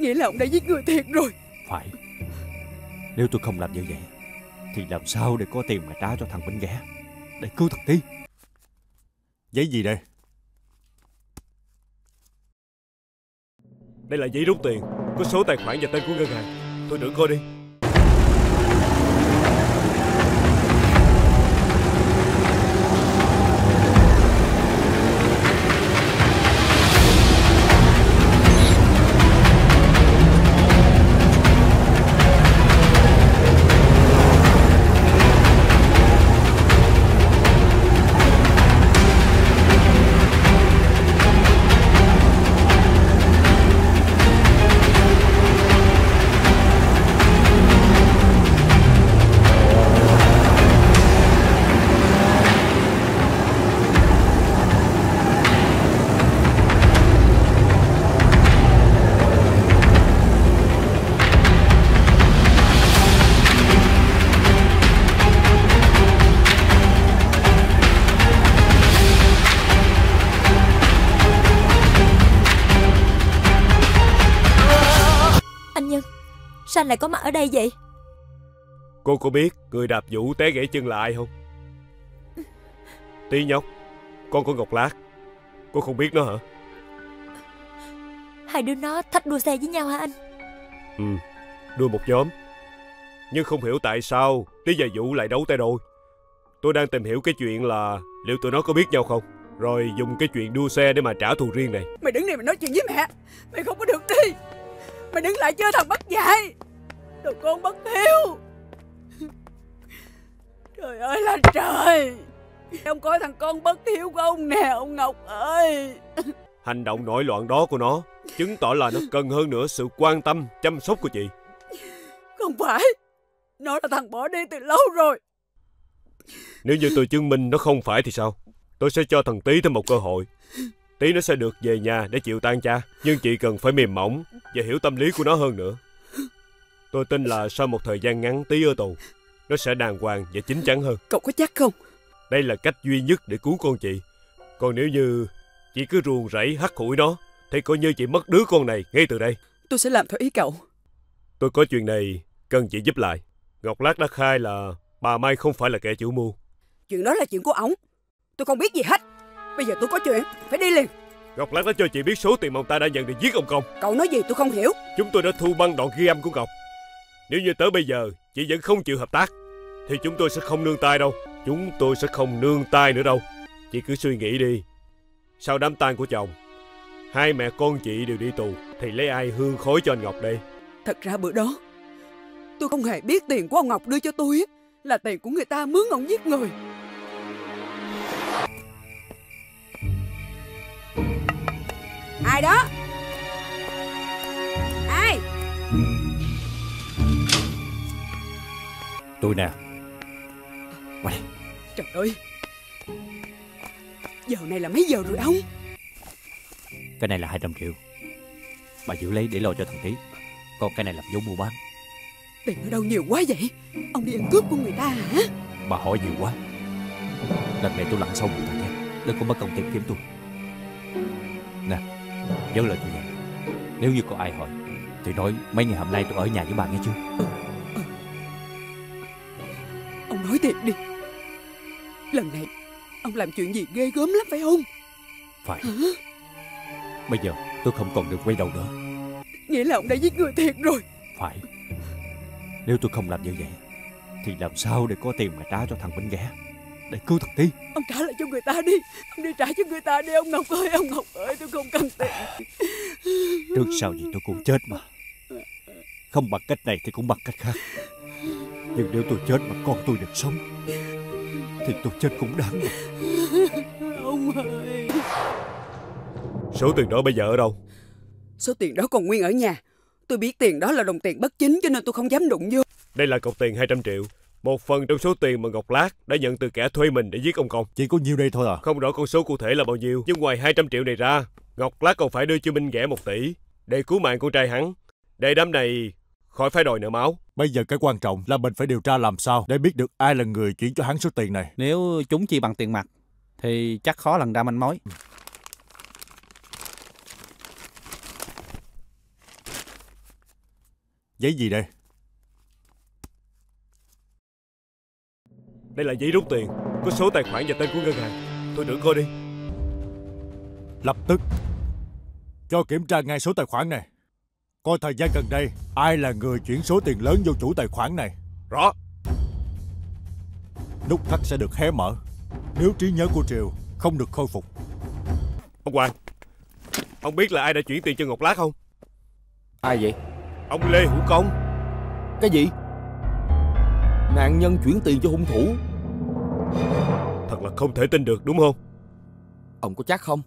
Nghĩa là ông đã giết người thiệt rồi. Phải. Nếu tôi không làm như vậy Thì làm sao để có tiền mà trả cho thằng Binh ghẻ? Để cứu thằng Tí Giấy gì đây? Đây là giấy rút tiền. Có số tài khoản và tên của ngân hàng. Tôi tưởng coi đi Sao anh lại có mặt ở đây vậy? Cô có biết người đạp vũ té gãy chân là ai không? Tí nhóc Con của Ngọc Lát. Cô không biết nó hả? Hai đứa nó thách đua xe với nhau hả anh? Ừ Đua một nhóm. Nhưng không hiểu tại sao Tí và Vũ lại đấu tay đôi. Tôi đang tìm hiểu cái chuyện là Liệu tụi nó có biết nhau không? Rồi dùng cái chuyện đua xe để mà trả thù riêng này. Mày đứng đây mày nói chuyện với mẹ. Mày không có được đi Mày đứng lại chơi thằng bất dạy Đồ con bất hiếu. Trời ơi là trời. Ông coi thằng con bất hiếu của ông nè Ông Ngọc ơi. Hành động nổi loạn đó của nó Chứng tỏ là nó cần hơn nữa sự quan tâm Chăm sóc của chị. Không phải. Nó là thằng bỏ đi từ lâu rồi. Nếu như tôi chứng minh nó không phải thì sao? Tôi sẽ cho thằng Tý thêm một cơ hội. Tí nó sẽ được về nhà để chịu tan cha Nhưng chị cần phải mềm mỏng Và hiểu tâm lý của nó hơn nữa Tôi tin là sau một thời gian ngắn Tí ở tù Nó sẽ đàng hoàng và chín chắn hơn. Cậu có chắc không? Đây là cách duy nhất để cứu con chị. Còn nếu như Chị cứ ruồng rẫy hắt hủi nó Thì coi như chị mất đứa con này ngay từ đây. Tôi sẽ làm theo ý cậu. Tôi có chuyện này cần chị giúp lại. Ngọc Lát đã khai là bà Mai không phải là kẻ chủ mưu. Chuyện đó là chuyện của ổng. Tôi không biết gì hết. Bây giờ tôi có chuyện Phải đi liền. Ngọc Lát đã cho chị biết số tiền mà ông ta đã nhận để giết ông Công. Cậu nói gì tôi không hiểu. Chúng tôi đã thu băng đoạn ghi âm của Ngọc Nếu như tới bây giờ chị vẫn không chịu hợp tác Thì chúng tôi sẽ không nương tay đâu. Chúng tôi sẽ không nương tay nữa đâu. Chị cứ suy nghĩ đi. Sau đám tang của chồng Hai mẹ con chị đều đi tù Thì lấy ai hương khói cho anh Ngọc đây? Thật ra bữa đó Tôi không hề biết tiền của ông Ngọc đưa cho tôi Là tiền của người ta mướn ông giết người. Ai đó Tôi nè. Qua đây. Trời ơi. Giờ này là mấy giờ rồi ông? Cái này là 200 triệu. Bà giữ lấy để lo cho thằng Tí Còn cái này làm vốn mua bán. Tiền ở đâu nhiều quá vậy? Ông đi ăn cướp của người ta hả? Bà hỏi nhiều quá. Lần này tôi lặn sâu người ta nhé. Đừng có mất công tìm kiếm tôi. Nè Nhớ lời tôi nha Nếu như có ai hỏi Thì nói mấy ngày hôm nay tôi ở nhà với bà nghe chưa Ông đi. Lần này Ông làm chuyện gì ghê gớm lắm phải không? Phải. Hả? Bây giờ tôi không còn được quay đầu nữa. Nghĩa là ông đã giết người thiệt rồi. Phải. Nếu tôi không làm như vậy Thì làm sao để có tiền mà trả cho thằng Binh ghẻ Để cứu thằng Tí Ông trả lại cho người ta đi. Ông đi trả cho người ta đi ông Ngọc ơi Ông Ngọc ơi tôi không cần tiền. Trước sau gì tôi cũng chết mà. Không bằng cách này thì cũng bằng cách khác Nhưng nếu tôi chết mà con tôi được sống Thì tôi chết cũng đáng mà Ông ơi. Số tiền đó bây giờ ở đâu? Số tiền đó còn nguyên ở nhà. Tôi biết tiền đó là đồng tiền bất chính cho nên tôi không dám đụng vô. Đây là cọc tiền 200 triệu. Một phần trong số tiền mà Ngọc Lát đã nhận từ kẻ thuê mình để giết ông Công Chỉ có nhiêu đây thôi à? Không rõ con số cụ thể là bao nhiêu Nhưng ngoài 200 triệu này ra Ngọc Lát còn phải đưa cho Minh ghẻ 1 tỷ Để cứu mạng con trai hắn. Để đám này khỏi phải đòi nợ máu Bây giờ cái quan trọng là mình phải điều tra làm sao để biết được ai là người chuyển cho hắn số tiền này. Nếu chúng chi bằng tiền mặt thì chắc khó lần ra manh mối. Giấy gì đây? Đây là giấy rút tiền Có số tài khoản và tên của ngân hàng Tôi tưởng coi đi Lập tức cho kiểm tra ngay số tài khoản này. Coi thời gian gần đây ai là người chuyển số tiền lớn vô chủ tài khoản này. Rõ Nút thắt sẽ được hé mở nếu trí nhớ của Triều không được khôi phục. Ông Hoàng Ông biết là ai đã chuyển tiền cho Ngọc Lát không Ai vậy? Ông Lê Hữu Công Cái gì? Nạn nhân chuyển tiền cho hung thủ Thật là không thể tin được đúng không Ông có chắc không?